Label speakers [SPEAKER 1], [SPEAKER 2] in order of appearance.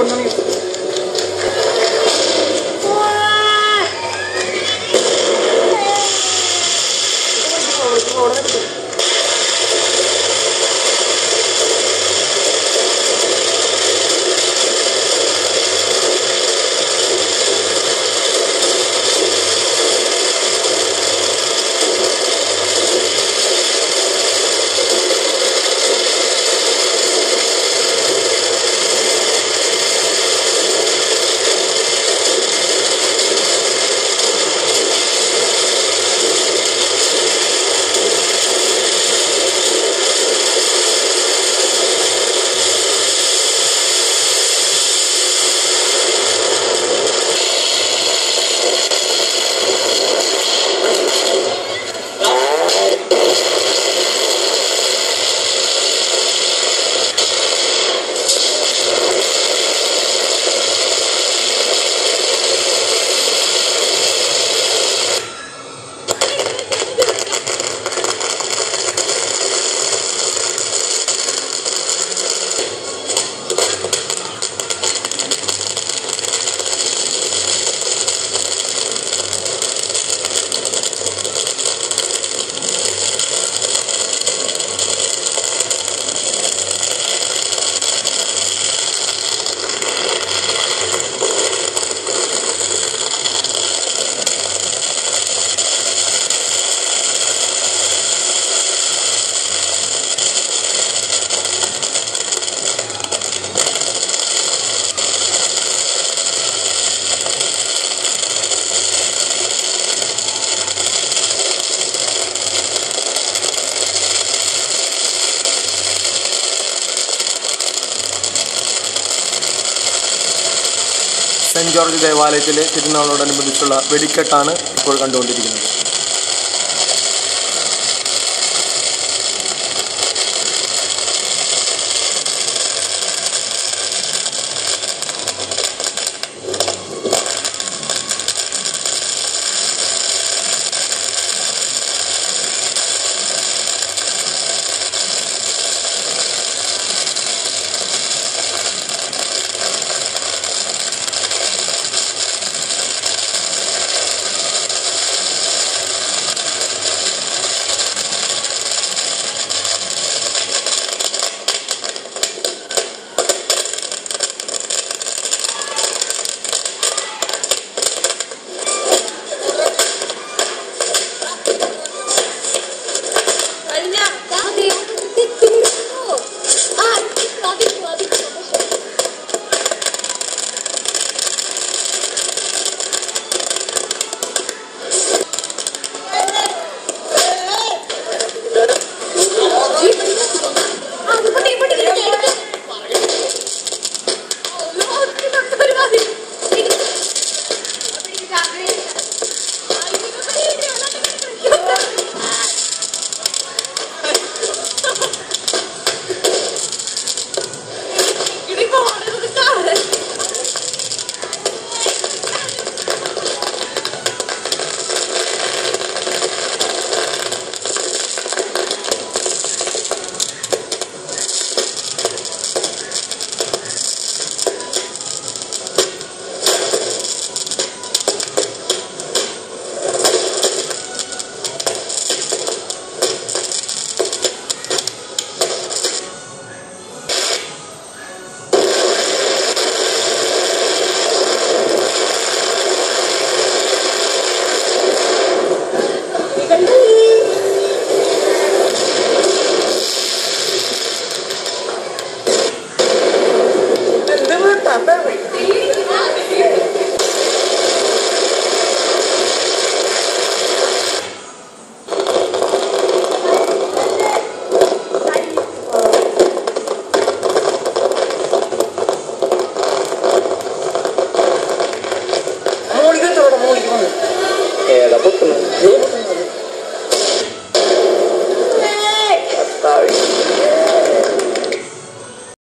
[SPEAKER 1] económico.
[SPEAKER 2] Saint George ദേവാലയത്തിലെ തിരുനാളോടനുബന്ധിച്ചുള്ള വെടിക്കെട്ടാണ് ഇപ്പോൾ കണ്ടുകൊണ്ടിരിക്കുന്നത്.
[SPEAKER 3] kè là vứt nước